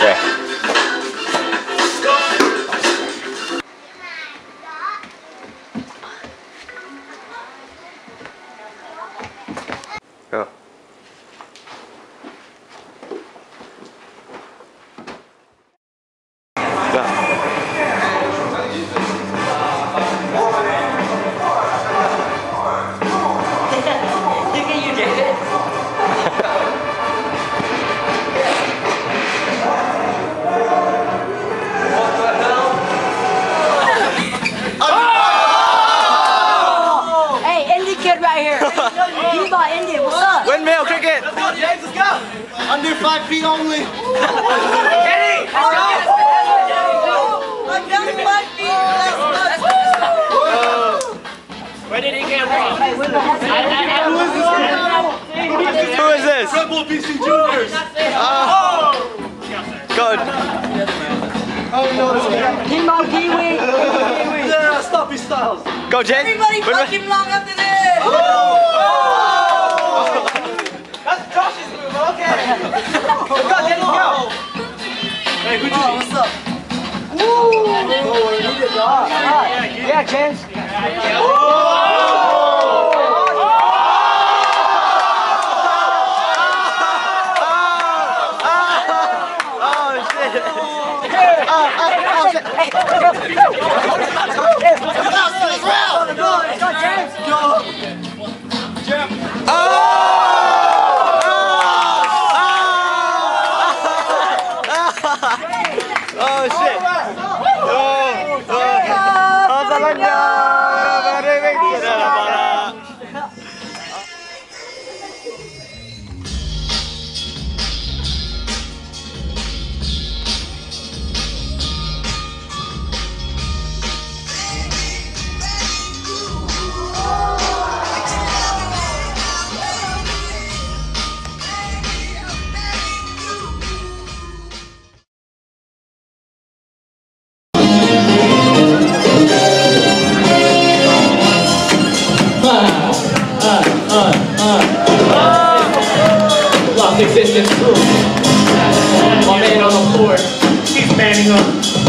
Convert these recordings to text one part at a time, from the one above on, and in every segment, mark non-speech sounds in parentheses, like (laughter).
Yeah. This? Red BC Juniors. Good. Oh no, this guy. King Kiwi. (laughs) Yeah, Stoppy Styles. Go, Jen. Everybody Windmill. fucking long after this. Oh! That's Josh's move. Okay. go, Danny, go. Hey, good oh, what's up? Yeah, James. Oh, oh. Oh, salahnya. Existence proof. My man on the floor. He's manning up.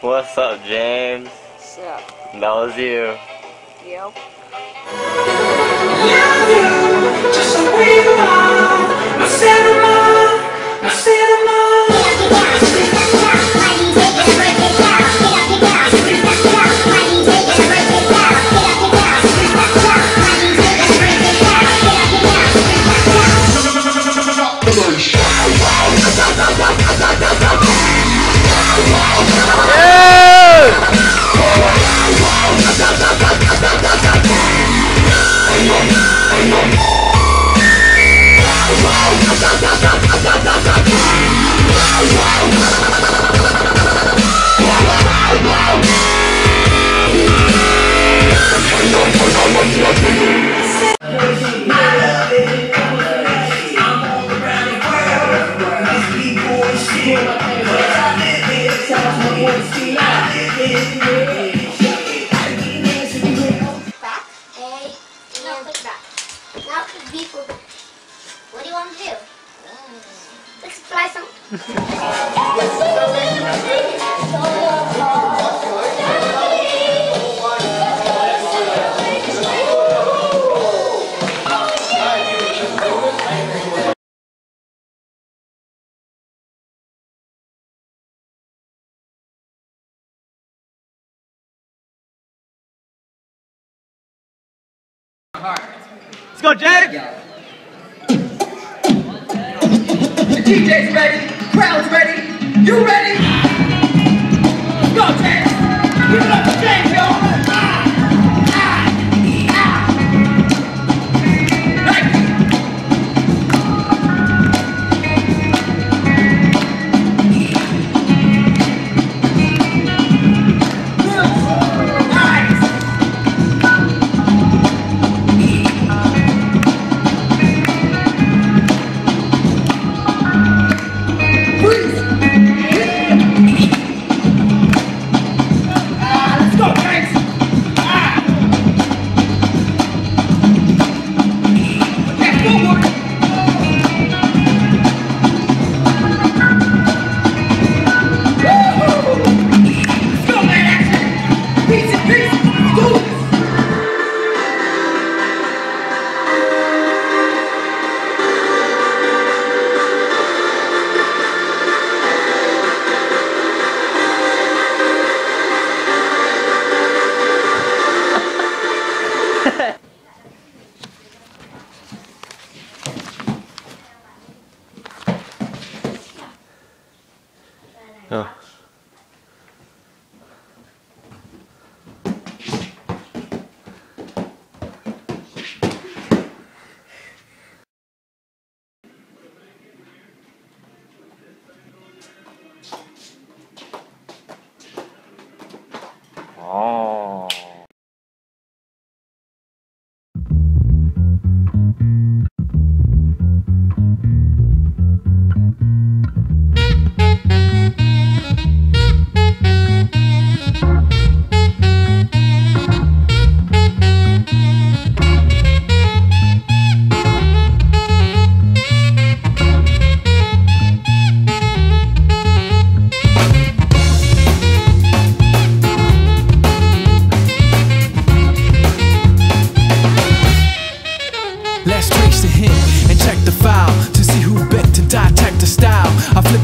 What's up, James? What's up? That was you. Yep. back. Go, Jake. The DJ's ready, crowd's ready, you ready? Go, James! Give it up for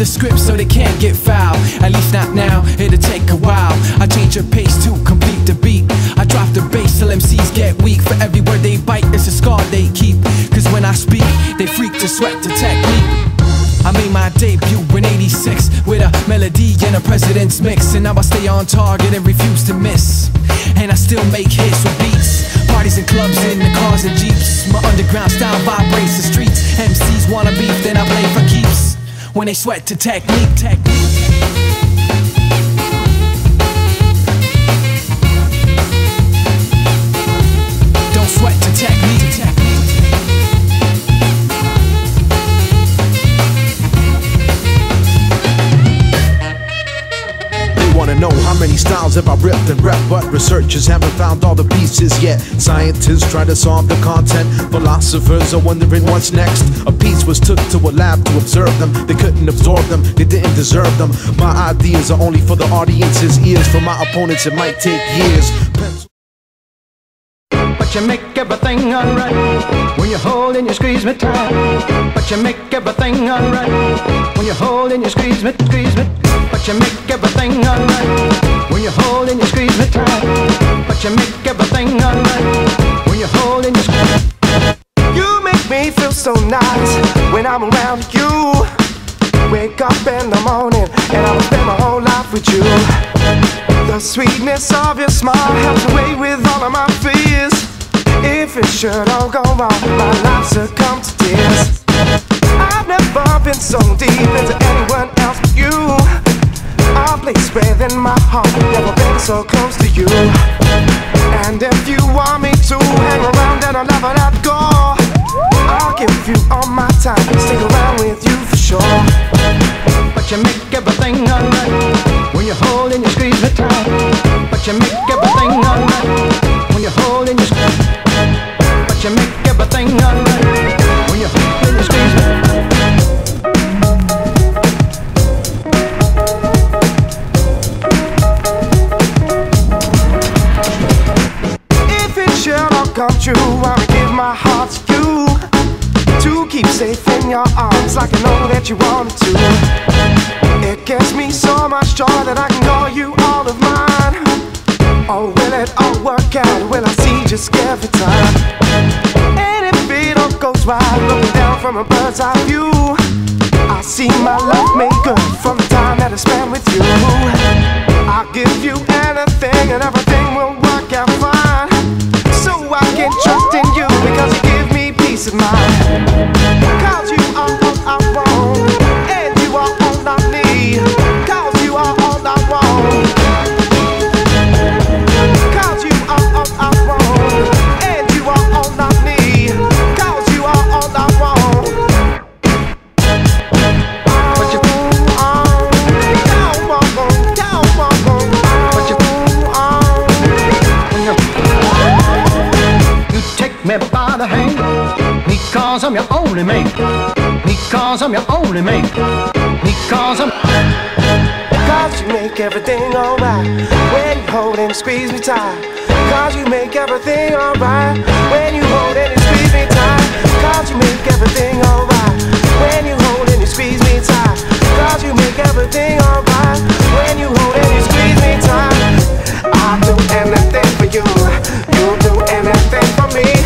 the script so they can't get foul. At least not now, it'll take a while. I change the pace to complete the beat. I drop the bass till MCs get weak. For every word they bite, it's a scar they keep. Cause when I speak, they freak to sweat to technique. I made my debut in 86 with a melody and a president's mix. And now I stay on target and refuse to miss. And I still make hits with beats. Parties and clubs in the cars and jeeps. My underground style vibrates the streets. MCs wanna beef, then I play for keeps. When they sweat to technique, technique. Styles have I ripped and rep, but researchers haven't found all the pieces yet. Scientists try to solve the content, philosophers are wondering what's next. A piece was took to a lab to observe them. They couldn't absorb them, they didn't deserve them. My ideas are only for the audience's ears. For my opponents, it might take years. But you make everything alright when you hold and you squeeze me tight. But you make everything alright when you hold and you squeeze me, squeeze me. But you make everything alright when you hold and you squeeze me tight. But you make everything alright when you hold and you squeeze. You make me feel so nice when I'm around you. Wake up in the morning and I will spend my whole life with you. The sweetness of your smile helps away with all of my fears. If it should all go wrong, my life succumbs to tears. I've never been so deep into anyone else but you. Place within my heart, never been so close to you. And if you want me to hang around and I'll never let go, I'll give you all my time, stick around with you for sure. But you make everything alright when you hold and you squeeze me tight. But you make everything alright when you hold and you squeeze. Gives me so much joy that I can call you all of mine. Oh, will it all work out? Will I see just every time? And if it all goes right, looking down from a bird's eye view, I see my love good from the time that I spend with you. I'll give you anything and everything will work out fine. So I can trust in you because you give me peace of mind. Cause you are all I want, only mate. Because I'm your only mate. Because I'm. Cause you make everything alright. When you hold and squeeze me tight. Cause you make everything alright. When you hold and you squeeze me tight. Cause you make everything alright. When you hold and squeeze me tight. Cause you make everything alright. When you hold and squeeze me tight. I'll do anything for you. You'll do anything for me.